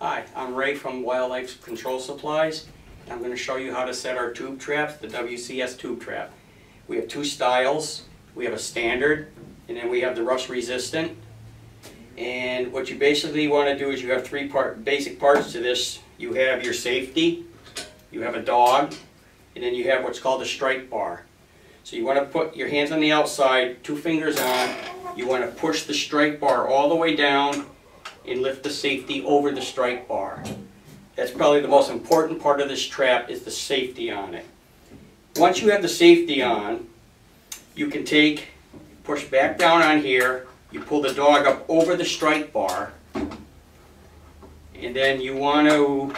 Hi, I'm Ray from Wildlife Control Supplies. I'm going to show you how to set our tube traps, the WCS tube trap. We have two styles. We have a standard, and then we have the rust resistant. And what you basically want to do is you have three part, basic parts to this. You have your safety, you have a dog, and then you have what's called a strike bar. So you want to put your hands on the outside, two fingers on. You want to push the strike bar all the way down and lift the safety over the strike bar. That's probably the most important part of this trap is the safety on it. Once you have the safety on, you can take, push back down on here, you pull the dog up over the strike bar, and then you want to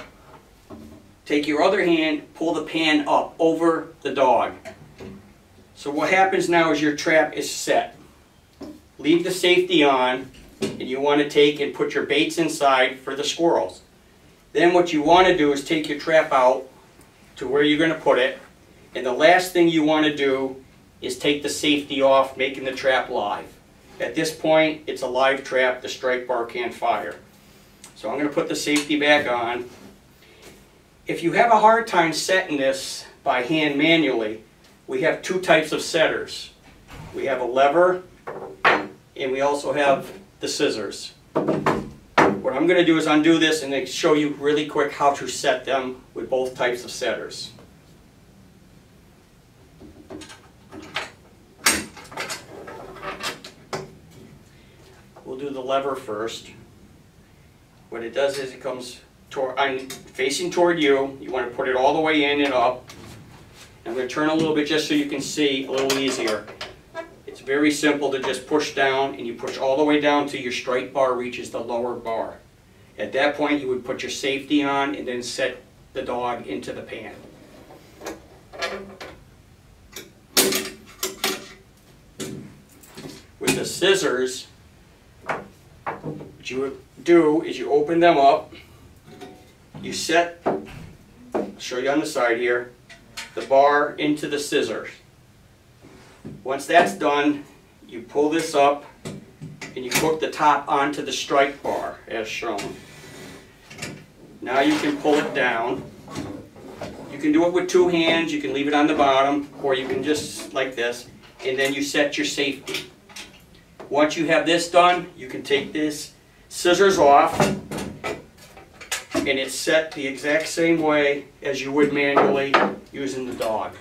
take your other hand, pull the pan up over the dog. So what happens now is your trap is set. Leave the safety on, and you want to take and put your baits inside for the squirrels. Then what you want to do is take your trap out to where you're going to put it, and the last thing you want to do is take the safety off, making the trap live. At this point, it's a live trap, the strike bar can't fire. So I'm going to put the safety back on. If you have a hard time setting this by hand manually, we have two types of setters. We have a lever, and we also have the scissors. What I'm going to do is undo this and then show you really quick how to set them with both types of setters. We'll do the lever first. What it does is it comes toward, I'm facing toward you. You want to put it all the way in and up. I'm going to turn a little bit just so you can see a little easier. It's very simple to just push down and you push all the way down till your strike bar reaches the lower bar. At that point you would put your safety on and then set the dog into the pan. With the scissors, what you would do is you open them up, you set, I'll show you on the side here, the bar into the scissors. Once that's done, you pull this up and you hook the top onto the strike bar as shown. Now you can pull it down. You can do it with two hands, you can leave it on the bottom, or you can just like this, and then you set your safety. Once you have this done, you can take this scissors off, and it's set the exact same way as you would manually using the dog.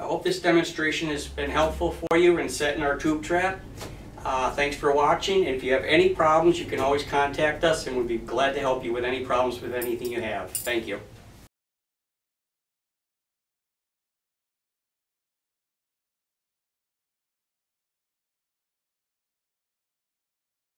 I hope this demonstration has been helpful for you in setting our tube trap. Uh, thanks for watching, and if you have any problems, you can always contact us, and we'd be glad to help you with any problems with anything you have. Thank you.